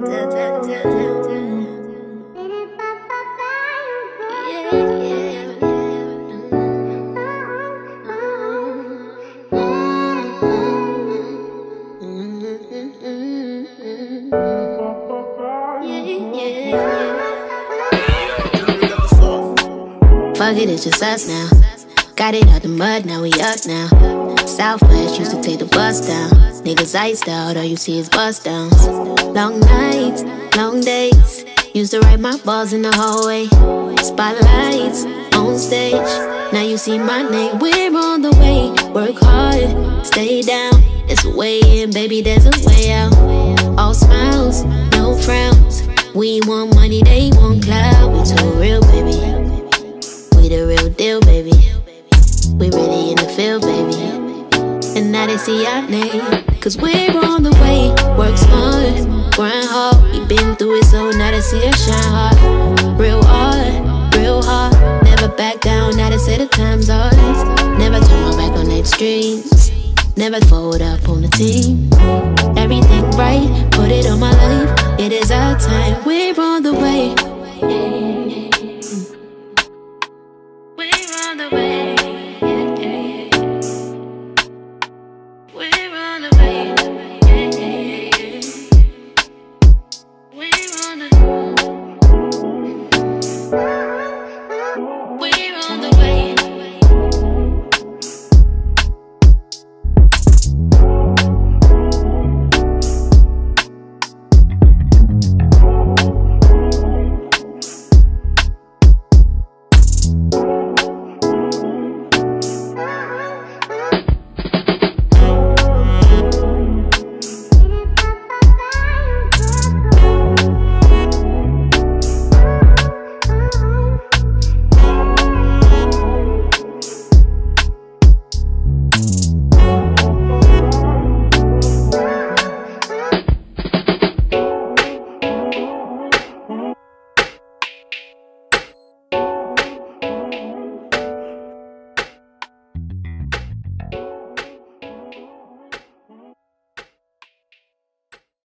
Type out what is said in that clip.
Fuck it, it's just us now. Got it out the mud, now we up now. Southwest used to take the bus down. Niggas iced out, all you see is bust downs. Long nights, long days. Used to write my balls in the hallway. Spotlights on stage. Now you see my name, we're on the way. Work hard, stay down. It's a way in, baby, there's a way out. All smiles, no frowns. We want money, they want clout. We too real, baby See our name. Cause we're on the way. Work smart, grind hard. We been through it, so now they see us shine hard. Real hard, real hard. Never back down, now they say the time's ours. Never turn my back on the extremes. Never fold up on the team. Everything right, put it on my life. It is our time, we're on the way.